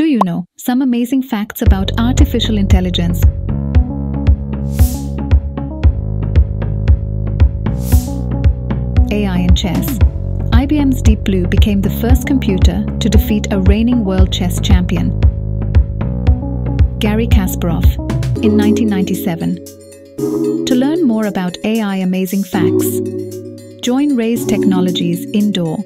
Do you know some amazing facts about artificial intelligence? AI and chess. IBM's Deep Blue became the first computer to defeat a reigning world chess champion, Garry Kasparov, in 1997. To learn more about AI amazing facts, join Rays Technologies Indore.